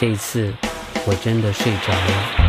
这一次，我真的睡着了。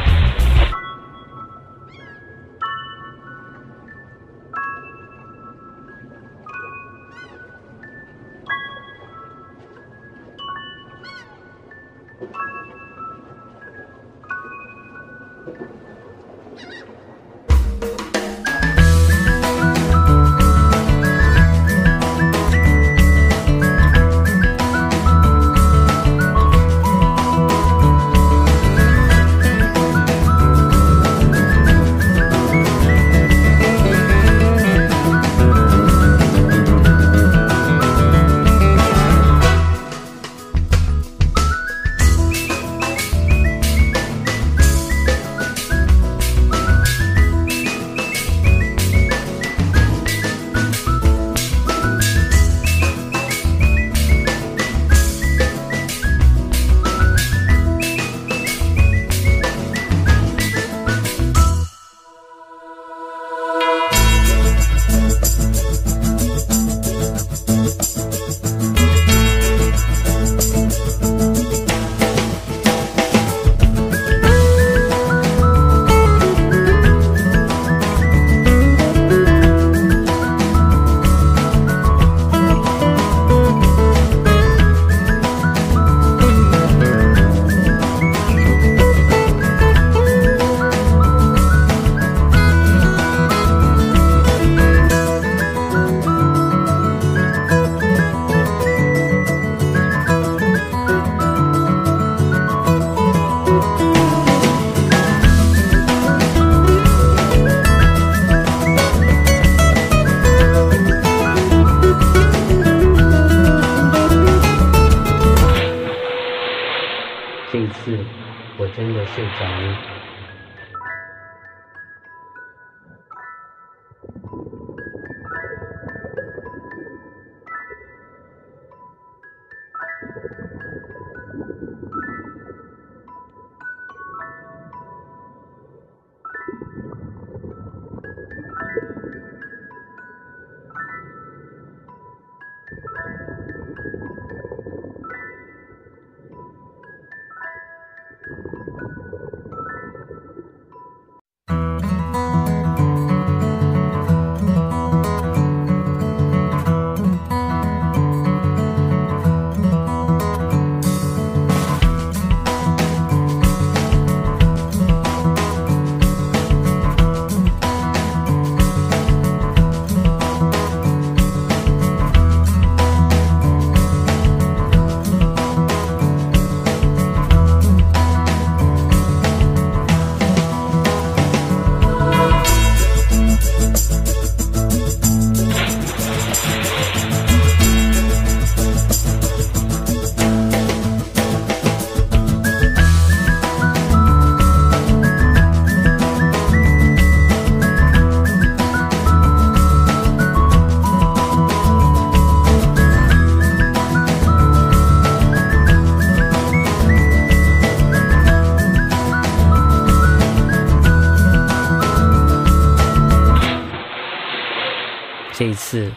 这一次，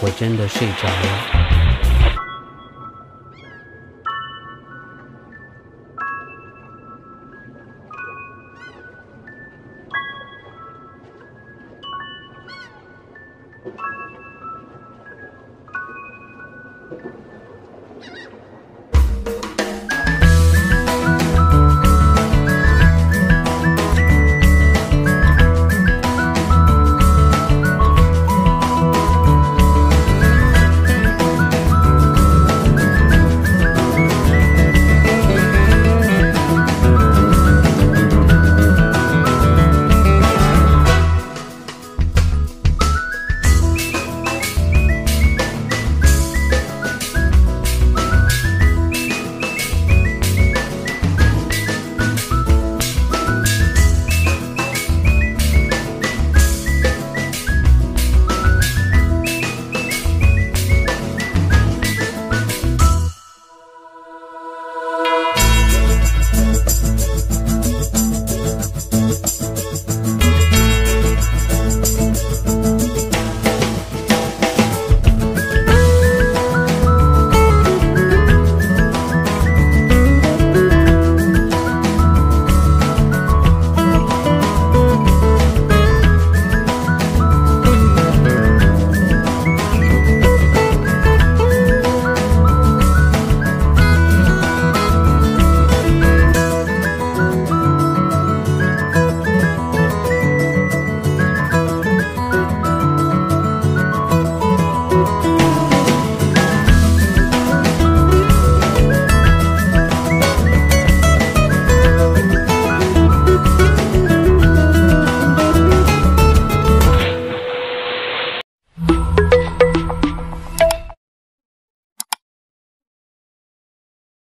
我真的睡着了。